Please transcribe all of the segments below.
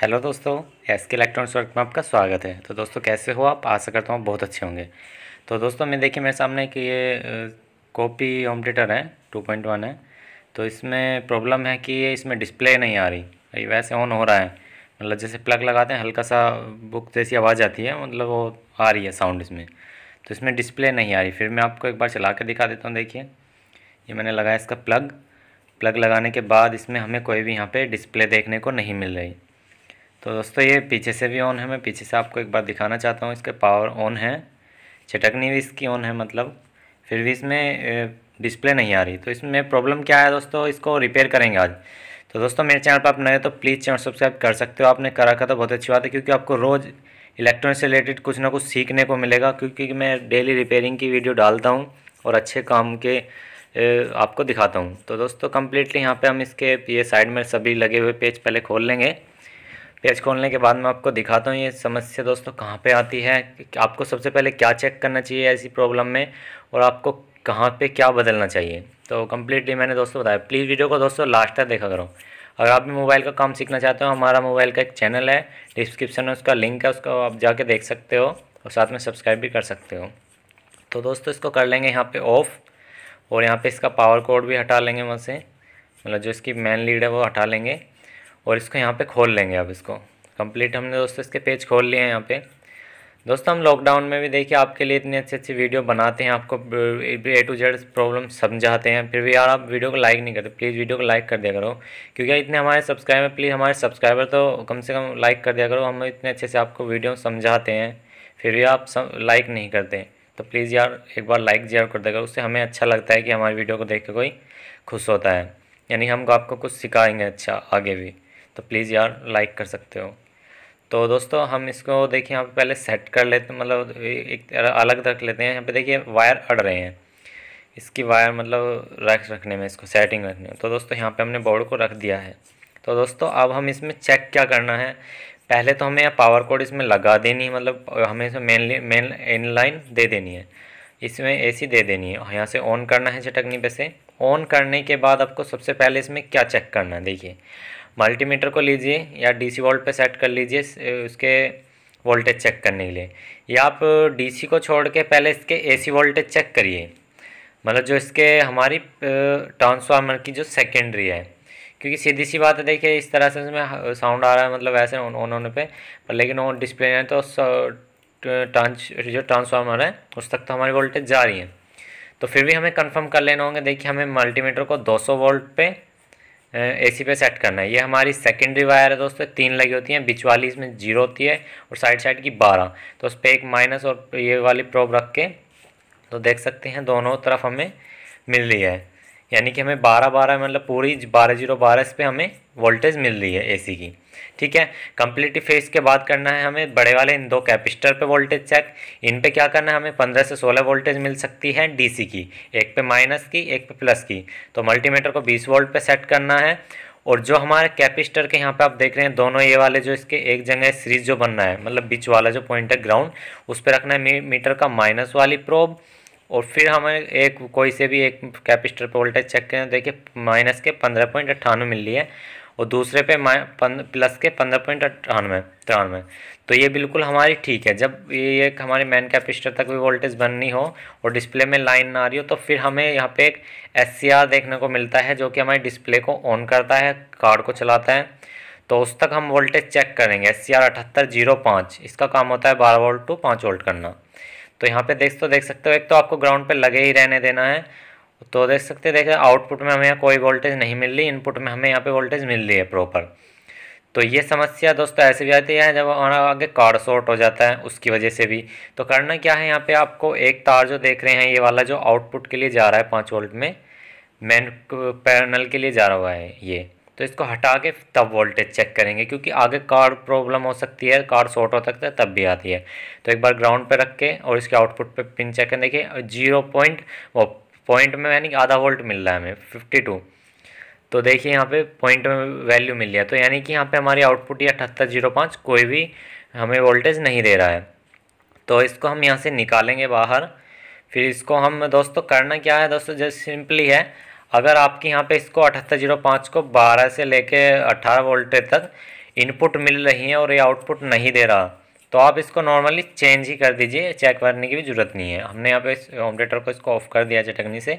Hello दोस्तों S के electronics work में आपका स्वागत है। तो दोस्तों, कैसे हो आप? आशा करता हूँ बहुत अच्छे होंगे। तो दोस्तों, मैं देखिए, मेरे सामने कि ये कॉपी होम थिएटर है टू पॉइंट वन है। तो इसमें प्रॉब्लम है कि ये इसमें डिस्प्ले नहीं आ रही। ये वैसे ऑन हो रहा है। मतलब जैसे प्लग लगाते हैं, हल्का सा बुक जैसी आवाज़ आती है मतलब वो आ रही है साउंड इसमें। तो इसमें डिस्प्ले नहीं आ रही। फिर मैं आपको एक बार चला कर दिखा देता हूँ, देखिए। ये मैंने लगाया इसका प्लग प्लग लगाने के बाद इसमें हमें कोई भी यहाँ पे डिस्प्ले देखने को नहीं मिल रही। तो दोस्तों, ये पीछे से भी ऑन है, मैं पीछे से आपको एक बार दिखाना चाहता हूँ, इसके पावर ऑन है। चटकनी भी इसकी ऑन है मतलब। फिर भी इसमें डिस्प्ले नहीं आ रही। तो इसमें प्रॉब्लम क्या है दोस्तों? इसको रिपेयर करेंगे आज। तो दोस्तों, मेरे चैनल पर आप नए तो प्लीज़ चैनल सब्सक्राइब कर सकते हो। आपने करा था तो बहुत अच्छी बात है, क्योंकि आपको रोज़ इलेक्ट्रॉनिक से रिलेटेड कुछ ना कुछ सीखने को मिलेगा, क्योंकि मैं डेली रिपेयरिंग की वीडियो डालता हूँ और अच्छे काम के आपको दिखाता हूँ। तो दोस्तों कम्प्लीटली यहाँ पे हम इसके, ये साइड में सभी लगे हुए पेज पहले खोल लेंगे। पेज खोलने के बाद मैं आपको दिखाता हूँ ये समस्या दोस्तों कहाँ पे आती है आपको सबसे पहले क्या चेक करना चाहिए ऐसी प्रॉब्लम में और आपको कहाँ पे क्या बदलना चाहिए। तो कम्प्लीटली मैंने दोस्तों बताया। प्लीज़ वीडियो को दोस्तों लास्ट तक देखा करो। अगर आप भी मोबाइल का काम सीखना चाहते हो, हमारा मोबाइल का एक चैनल है डिस्क्रिप्शन में उसका लिंक है, उसको आप जाके देख सकते हो और साथ में सब्सक्राइब भी कर सकते हो। तो दोस्तों इसको कर लेंगे यहाँ पे ऑफ़ और यहाँ पे इसका पावर कोड भी हटा लेंगे वहाँ से। मतलब जो इसकी मेन लीड है वो हटा लेंगे। और इसको यहाँ पे खोल लेंगे अब इसको। कंप्लीट हमने दोस्तों इसके पेज खोल लिए हैं यहाँ पे। दोस्तों हम लॉकडाउन में भी देखिए आपके लिए इतनी अच्छी अच्छी वीडियो बनाते हैं, आपको ए टू जेड प्रॉब्लम समझाते हैं। फिर भी यार आप वीडियो को लाइक नहीं करते प्लीज़ वीडियो को लाइक कर दिया करो। क्योंकि इतने हमारे सब्सक्राइबर प्लीज़ हमारे सब्सक्राइबर तो कम से कम लाइक कर दिया करो, हम इतने अच्छे से आपको वीडियो समझाते हैं। फिर भी आप लाइक नहीं करते तो प्लीज़ यार एक बार लाइक ज़रूर कर देगा उससे हमें अच्छा लगता है कि हमारी वीडियो को देख के कोई खुश होता है। यानी हम आपको कुछ सिखाएँगे अच्छा आगे भी। तो प्लीज़ यार लाइक कर सकते हो। तो दोस्तों, हम इसको देखिए, यहाँ पे पहले सेट कर लेते मतलब एक अलग रख लेते हैं। यहाँ पे देखिए वायर अड़ रहे हैं। इसकी वायर मतलब रख, रखने में, इसको सेटिंग रखने में। तो दोस्तों, यहाँ पे हमने बोर्ड को रख दिया है। तो दोस्तों, अब हम इसमें चेक क्या करना है। पहले तो हमें पावर कोड इसमें लगा देनी है मतलब हमें इसमें मेनली मेन इन लाइन दे देनी है। इसमें एसी दे देनी है। यहाँ से ऑन करना है चटकनी पे से। ऑन करने के बाद आपको सबसे पहले इसमें क्या चेक करना है, देखिए। मल्टीमीटर को लीजिए या डीसी वोल्ट पे सेट कर लीजिए उसके वोल्टेज चेक करने के लिए। या आप डीसी को छोड़ के पहले इसके एसी वोल्टेज चेक करिए। मतलब जो इसके हमारी ट्रांसफार्मर की जो सेकेंडरी है। क्योंकि सीधी सी बात है, देखिए, इस तरह से इसमें साउंड आ रहा है मतलब वैसे ऑन होने पे। पर लेकिन वो डिस्प्ले है तो ट्रांस, जो ट्रांसफार्मर है, उस तक तो हमारी वोल्टेज जा रही है। तो फिर भी हमें कंफर्म कर लेना होंगे, देखिए, हमें मल्टीमीटर को 200 वोल्ट पे एसी पे सेट करना है। ये हमारी सेकेंडरी वायर है दोस्तों, तीन लगी होती हैं बीच वाली इसमें ज़ीरो होती है और साइड साइड की बारह। तो उस पर एक माइनस और ये वाली प्रोब रख के तो देख सकते हैं दोनों तरफ़ हमें मिल रही है। यानी कि हमें बारह बारह मतलब पूरी बारह ज़ीरो बारह इस पर हमें वोल्टेज मिल रही है एसी की। ठीक है? कंप्लीट फेस के बाद करना है हमें, बड़े वाले इन दो कैपिस्टर पे वोल्टेज चेक इन पे क्या करना है हमें? पंद्रह से सोलह वोल्टेज मिल सकती है डीसी की। एक पे माइनस की, एक पे प्लस की। तो मल्टीमीटर को बीस वोल्ट पे सेट करना है। और जो हमारे कैपिस्टर के यहाँ पे आप देख रहे हैं, दोनों ये वाले जो इसके एक जगह सीरीज़ जो बनना है मतलब बीच वाला जो पॉइंट है ग्राउंड उस पर रखना है मीटर का माइनस वाली प्रोब और फिर हमें एक, कोई से भी एक कैपिस्टर पे वोल्टेज चेक करें, देखिए माइनस के पंद्रह पॉइंट अट्ठानवे मिल रही है। और दूसरे पे प्लस के पंद्रह पॉइंट अट्ठानवे, तिरानवे। तो ये बिल्कुल हमारी ठीक है। जब ये एक हमारे मैन कैपिस्टर तक भी वोल्टेज बननी हो और डिस्प्ले में लाइन ना आ रही हो तो फिर हमें यहाँ पे एक एससीआर देखने को मिलता है, जो कि हमारे डिस्प्ले को ऑन करता है कार्ड को चलाता है। तो उस तक हम वोल्टेज चेक करेंगे। एस सी आर अठहत्तर ज़ीरो पाँच। इसका काम होता है बारह वोल्ट टू पाँच वोल्ट करना। तो यहाँ पे देख तो देख सकते हो, एक तो आपको ग्राउंड पे लगे ही रहने देना है। तो देख सकते हैं देखिए आउटपुट में हमें यहाँ कोई वोल्टेज नहीं मिल रही इनपुट में हमें यहाँ पे वोल्टेज मिल रही है प्रॉपर तो ये समस्या दोस्तों ऐसे भी आती है, जब हमारा आगे कार्ड शॉर्ट हो जाता है, उसकी वजह से भी। तो करना क्या है, यहाँ पे आपको एक तार जो देख रहे हैं, ये वाला जो आउटपुट के लिए जा रहा है पाँच वोल्ट में मेन पैनल के लिए जा रहा हुआ है ये। तो इसको हटा के तब वोल्टेज चेक करेंगे, क्योंकि आगे कार्ड प्रॉब्लम हो सकती है कार्ड शॉर्ट हो सकता है, तब भी आती है। तो एक बार ग्राउंड पे रख के और इसके आउटपुट पे पिन चेक करें, देखिए ज़ीरो पॉइंट वो पॉइंट में यानी आधा वोल्ट मिल रहा है हमें फिफ्टी टू तो देखिए यहाँ पे पॉइंट में वैल्यू मिल गया तो यानी कि यहाँ पे हमारी आउटपुट ये अठहत्तर ज़ीरो पाँच, कोई भी हमें वोल्टेज नहीं दे रहा है। तो इसको हम यहाँ से निकालेंगे बाहर। फिर इसको हम, दोस्तों, करना क्या है? दोस्तों जैसे सिंपली है, अगर आपके यहाँ पे इसको अठहत्तर ज़ीरो पाँच को बारह से लेके अट्ठारह वोल्ट तक इनपुट मिल रही है और ये आउटपुट नहीं दे रहा तो आप इसको नॉर्मली चेंज ही कर दीजिए चेक करने की भी ज़रूरत नहीं है। हमने यहाँ पे इस ऑमलेटर को इसको ऑफ़ कर दिया चटकनी से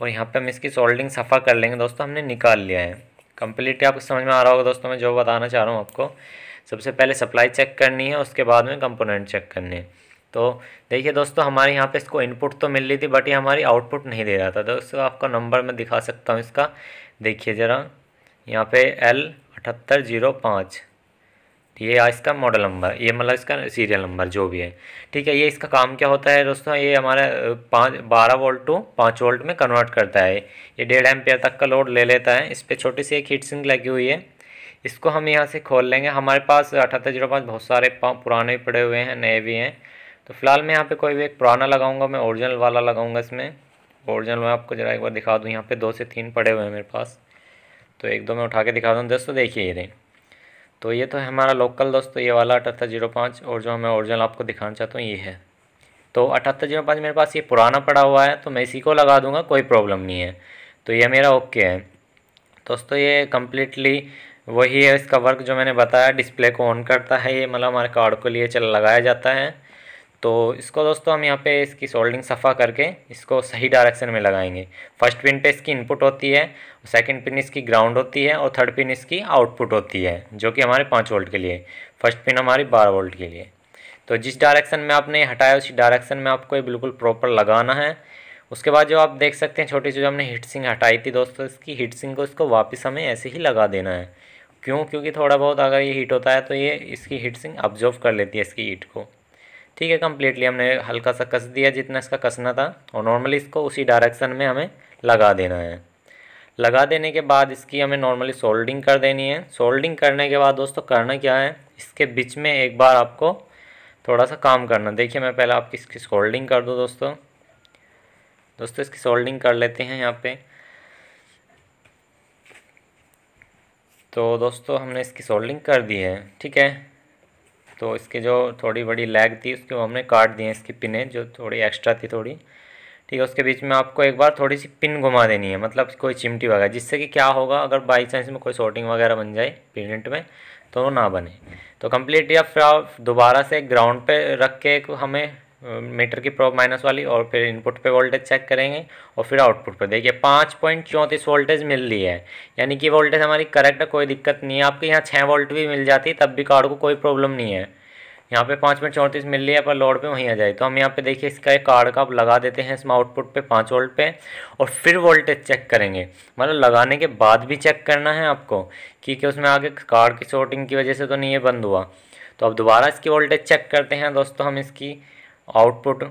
और यहाँ पे हम इसकी सोल्डिंग सफ़ा कर लेंगे। दोस्तों, हमने निकाल लिया है। कम्प्लीटली आपको समझ में आ रहा होगा दोस्तों, मैं जो बताना चाह रहा हूँ आपको। सबसे पहले सप्लाई चेक करनी है, उसके बाद में कंपोनेंट चेक करने हैं। तो देखिए दोस्तों, हमारे यहाँ पे इसको इनपुट तो मिल रही थी बट ये हमारी आउटपुट नहीं दे रहा था। दोस्तों, आपका नंबर मैं दिखा सकता हूँ इसका। देखिए ज़रा, यहाँ पे एल अठहत्तर ज़ीरो पाँच। ये इसका मॉडल नंबर ये मतलब इसका सीरियल नंबर जो भी है। ठीक है, ये इसका काम क्या होता है दोस्तों? ये हमारा पाँच, बारह वोल्ट टू पाँच वोल्ट में कन्वर्ट करता है। ये डेढ़ एम्पियर तक का लोड ले लेता है। इस पर छोटी सी एक हीट सिंक लगी हुई है। इसको हम यहाँ से खोल लेंगे। हमारे पास अठहत्तर ज़ीरो पाँच बहुत सारे पुराने भी पड़े हुए हैं, नए भी हैं। तो फ़िलहाल मैं यहाँ पे कोई भी एक पुराना लगाऊँगा, मैं ओरिजिनल वाला लगाऊँगा इसमें। ओरिजिनल मैं आपको ज़रा एक बार दिखा दूँ, यहाँ पे दो से तीन पड़े हुए हैं मेरे पास। तो एक दो मैं उठा के दिखा दूँ। दोस्तों देखिए ये तो ये तो है हमारा लोकल दोस्तों ये वाला अठहत्तर ज़ीरो पाँच और जो मैं ओरिजिनल आपको दिखाना चाहता हूँ, ये है। तो अठहत्तर ज़ीरो पाँच मेरे पास ये पुराना पड़ा हुआ है तो मैं इसी को लगा दूँगा, कोई प्रॉब्लम नहीं है। तो ये मेरा ओके है। दोस्तों, ये कम्प्लीटली वही है, इसका वर्क जो मैंने बताया डिस्प्ले को ऑन करता है, ये मतलब हमारे कार्ड को लिए चल, लगाया जाता है। तो इसको दोस्तों हम यहाँ पे इसकी सोल्डिंग सफ़ा करके इसको सही डायरेक्शन में लगाएँगे। फ़र्स्ट पिन पे इसकी इनपुट होती है सेकंड पिन इसकी ग्राउंड होती है और थर्ड पिन इसकी आउटपुट होती है, जो कि हमारे पाँच वोल्ट के लिए। फ़र्स्ट पिन हमारी बारह वोल्ट के लिए। तो जिस डायरेक्शन में आपने हटाया, उसी डायरेक्शन में आपको ये बिल्कुल प्रॉपर लगाना है। उसके बाद जो आप देख सकते हैं, छोटी सी जो हमने हीट सिंग हटाई थी दोस्तों, इसकी हीट सिंग को इसको वापस हमें ऐसे ही लगा देना है। क्यों? क्योंकि थोड़ा बहुत अगर ये हीट होता है तो ये इसकी हीट सिंग ऑब्जॉर्व कर लेती है इसकी हीट को। ठीक है कम्प्लीटली हमने हल्का सा कस दिया जितना इसका कसना था, और नॉर्मली इसको उसी डायरेक्शन में हमें लगा देना है। लगा देने के बाद इसकी हमें नॉर्मली सोल्डिंग कर देनी है। सोल्डिंग करने के बाद दोस्तों करना क्या है? इसके बीच में एक बार आपको थोड़ा सा काम करना। देखिए, मैं पहले आपकी इसकी सोल्डिंग कर दूँ दोस्तों। दोस्तों, इसकी सोल्डिंग कर लेते हैं यहाँ पे। तो दोस्तों, हमने इसकी सोल्डिंग कर दी है, ठीक है? तो इसके जो थोड़ी बड़ी लैग थी, उसके वो हमने काट दिए इसकी पिनें, जो थोड़ी एक्स्ट्रा थी थोड़ी। ठीक है, उसके बीच में आपको एक बार थोड़ी सी पिन घुमा देनी है मतलब कोई चिमटी वगैरह, जिससे कि क्या होगा, अगर बाई चांस में कोई शॉर्टिंग वगैरह बन जाए प्रिंट में तो वो ना बने। तो कंप्लीट या फिर आप दोबारा से ग्राउंड पर रख के हमें मीटर की प्रोब माइनस वाली और फिर इनपुट पे वोल्टेज चेक करेंगे और फिर आउटपुट पे। देखिए, पाँच पॉइंट चौंतीस वोल्टेज मिल रही है। यानी कि वोल्टेज हमारी करेक्ट है, कोई दिक्कत नहीं है। आपके यहाँ छः वोल्ट भी मिल जाती, तब भी कार्ड को कोई प्रॉब्लम नहीं है। यहाँ पे पाँच पॉइंट चौंतीस मिल रही है, पर लोड पे वहीं आ जाए तो हम यहाँ पे देखिए, इसका एक कार्ड का आप लगा देते हैं इसमें आउटपुट पे पाँच वोल्ट पे और फिर वोल्टेज चेक करेंगे। मतलब लगाने के बाद भी चेक करना है आपको क्योंकि उसमें आगे कार्ड की शॉर्टिंग की वजह से तो नहीं ये बंद हुआ। तो अब दोबारा इसकी वोल्टेज चेक करते हैं। दोस्तों, हम इसकी आउटपुट,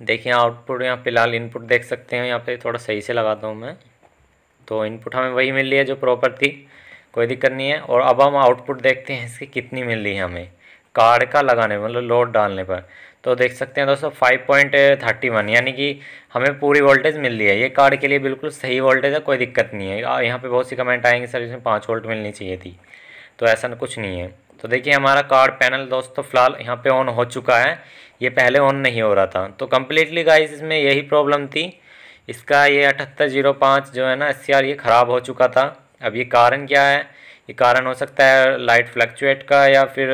देखिए आउटपुट यहाँ फ़िलहाल इनपुट देख सकते हैं, यहाँ पे थोड़ा सही से लगाता हूँ मैं। तो इनपुट हमें वही मिल रही है जो प्रॉपर थी कोई दिक्कत नहीं है। और अब हम आउटपुट देखते हैं इसकी कितनी मिल रही है हमें, कार्ड का लगाने मतलब लोड डालने पर। तो देख सकते हैं दोस्तों फाइव पॉइंट थर्टी वन यानी कि हमें पूरी वोल्टेज मिल रही है। ये कार्ड के लिए बिल्कुल सही वोल्टेज है, कोई दिक्कत नहीं है। यहाँ पे बहुत सी कमेंट आएँगे, सर इसमें पाँच वोल्ट मिलनी चाहिए थी। तो ऐसा कुछ नहीं है। तो देखिए, हमारा कार्ड पैनल दोस्तों, फ़िलहाल यहाँ पे ऑन हो चुका है। ये पहले ऑन नहीं हो रहा था। तो कम्प्लीटली गाइस इसमें यही प्रॉब्लम थी। इसका ये अठहत्तर ज़ीरो पाँच जो है ना एस ये ख़राब हो चुका था। अब ये कारण क्या है? ये कारण हो सकता है लाइट फ्लक्चुएट का या फिर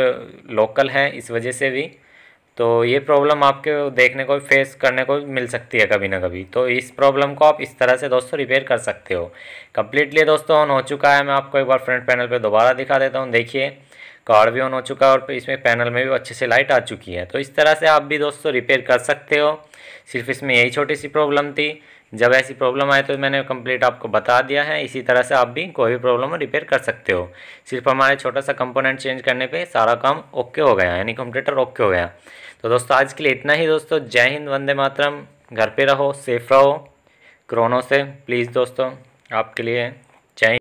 लोकल है इस वजह से भी। तो ये प्रॉब्लम आपके देखने को फेस करने को मिल सकती है कभी ना कभी। तो इस प्रॉब्लम को आप इस तरह से दोस्तों रिपेयर कर सकते हो। कम्प्लीटली दोस्तों ऑन हो चुका है। मैं आपको एक बार फ्रंट पैनल पे दोबारा दिखा देता हूँ। देखिए कार्ड भी ऑन हो चुका है और इसमें पैनल में भी अच्छे से लाइट आ चुकी है। तो इस तरह से आप भी दोस्तों रिपेयर कर सकते हो। सिर्फ़ इसमें यही छोटी सी प्रॉब्लम थी। जब ऐसी प्रॉब्लम आए तो मैंने कंप्लीट आपको बता दिया है। इसी तरह से आप भी कोई भी प्रॉब्लम रिपेयर कर सकते हो। सिर्फ़ हमारे छोटा सा कंपोनेंट चेंज करने पे सारा काम ओके हो गया, यानी कंप्यूटर ओके हो गया। तो दोस्तों, आज के लिए इतना ही दोस्तों। जय हिंद, वंदे मातरम। घर पे रहो सेफ़ रहो। क्रोनो से प्लीज़ दोस्तों, आपके लिए